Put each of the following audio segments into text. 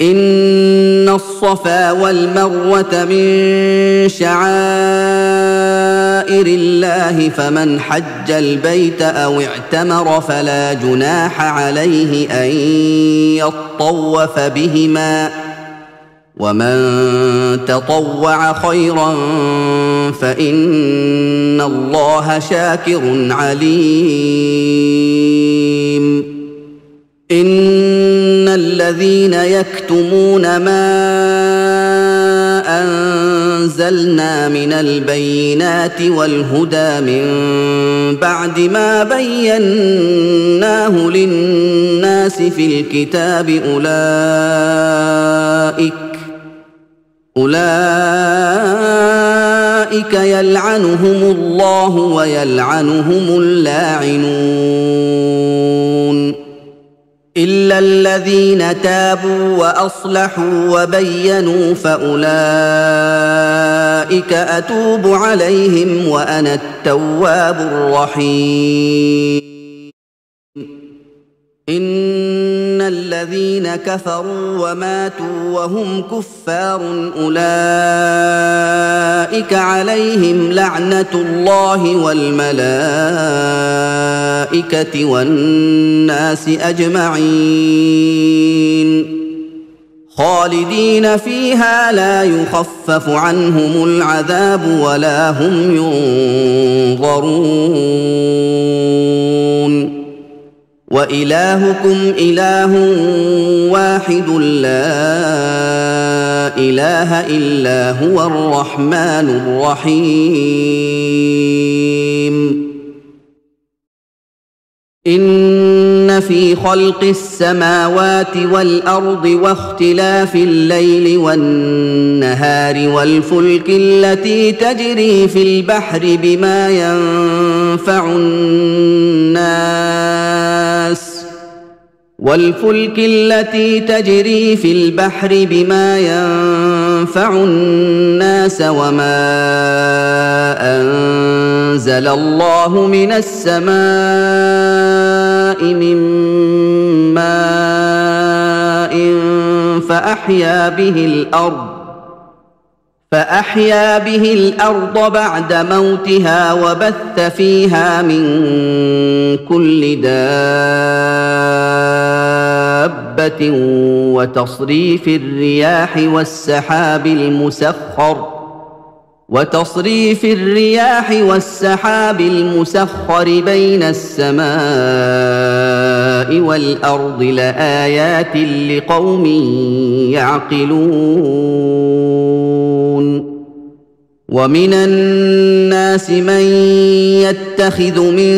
إن الصفا والمروة من شعائر الله فمن حج البيت أو اعتمر فلا جناح عليه أن يطوف بهما. ومن تطوع خيرا فإن الله شاكر عليم. إن الذين يكتمون ما أنزلنا من البينات والهدى من بعد ما بيناه للناس في الكتاب أولئك أولئك يلعنهم الله ويلعنهم اللاعنون الا الذين تابوا واصلحوا وبينوا فاولئك اتوب عليهم وأنا التواب الرحيم ان الذين كفروا وماتوا وهم كفار اولئك عليهم لعنه الله والملائكه والناس أجمعين. خالدين فيها لا يخفف عنهم العذاب ولا هم ينظرون. وإلهكم إله واحد لا إله إلا هو الرحمن الرحيم. إن في خلق السماوات والأرض واختلاف الليل والنهار والفلك التي تجري في البحر بما ينفع الناس والفلك التي تجري في البحر بما ينفع الناس وما أنزل الله من السماء من ماء فأحيا به الأرض فأحيا به الأرض بعد موتها وبث فيها من كل دابة وتصريف الرياح والسحاب المسخر وتصريف الرياح والسحاب المسخر بين السماء والأرض لآيات لقوم يعقلون ومن الناس من يتخذ من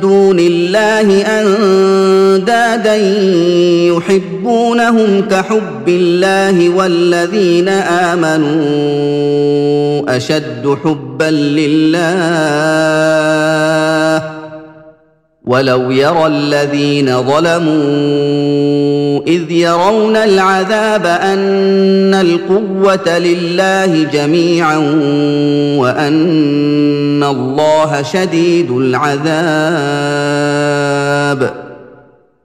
دون الله اندادا يحبونهم كحب الله والذين امنوا اشد حبا لله ولو يرى الذين ظلموا إذ يرون العذاب أن القوة لله جميعا وأن الله شديد العذاب.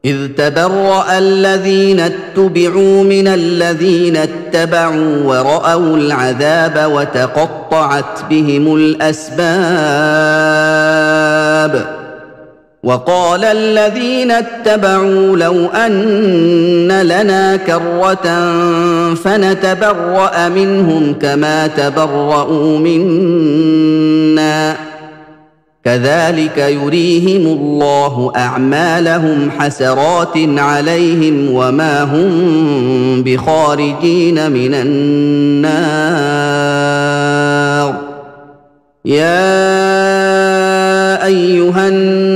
إذ تبرأ الذين اتبعوا من الذين اتبعوا ورأوا العذاب وتقطعت بهم الأسباب. وقال الذين اتبعوا لو أن لنا كرة فنتبرأ منهم كما تبراوا منا. كذلك يريهم الله أعمالهم حسرات عليهم وما هم بخارجين من النار. يا أيها الناس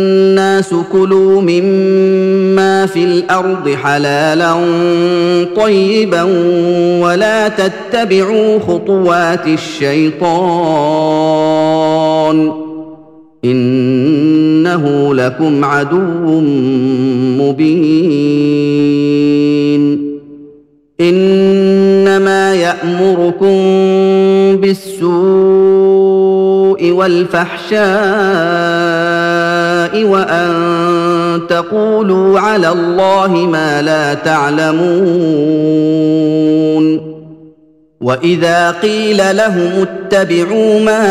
كلوا مما في الأرض حلالا طيبا ولا تتبعوا خطوات الشيطان إنه لكم عدو مبين إنما يأمركم بالسوء والفحشاء وأن تقولوا على الله ما لا تعلمون وإذا قيل لهم اتبعوا ما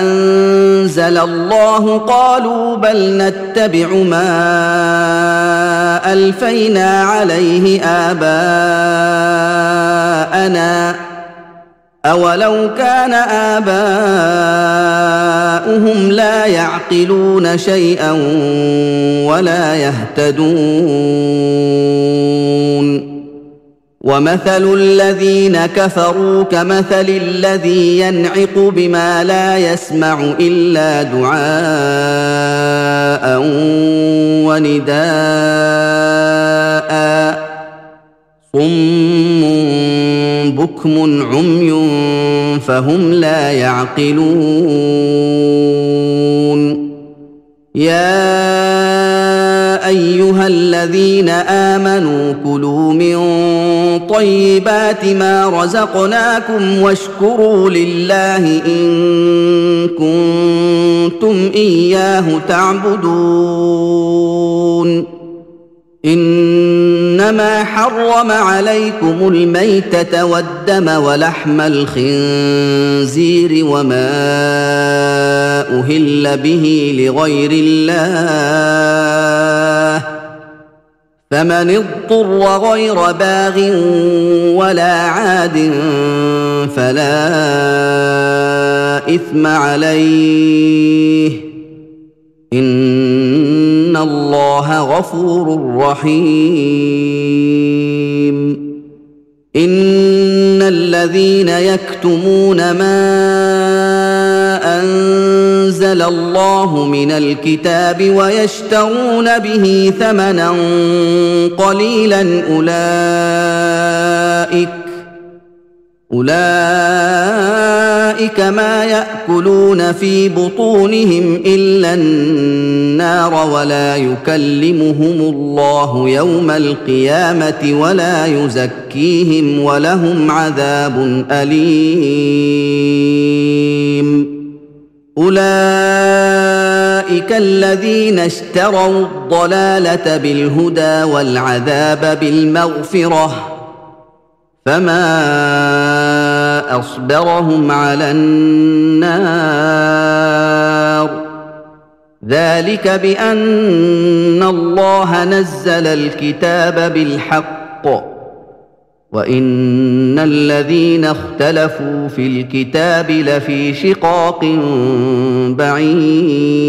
أنزل الله قالوا بل نتبع ما ألفينا عليه آباءنا اولو كان اباؤهم لا يعقلون شيئا ولا يهتدون ومثل الذين كفروا كمثل الذي ينعق بما لا يسمع الا دعاء ونداء صم بكم عمي فهم لا يعقلون. يا أيها الذين آمنوا كلوا من طيبات ما رزقناكم واشكروا لله إن كنتم إياه تعبدون. إنما حرم عليكم الميتة والدم ولحم الخنزير وما أهل به لغير الله فمن اضطر غير باغ ولا عاد فلا إثم عليه إن الله غفور رحيم. إن الذين يكتمون ما أنزل الله من الكتاب ويشترون به ثمنا قليلا أولئك أولئك ما يأكلون في بطونهم إلا النار ولا يكلمهم الله يوم القيامة ولا يزكيهم ولهم عذاب أليم. أولئك الذين اشتروا الضلالة بالهدى والعذاب بالمغفرة. فما اصبرهم على النار. ذلك بأن الله نزل الكتاب بالحق وإن الذين اختلفوا في الكتاب لفي شقاق بعيد.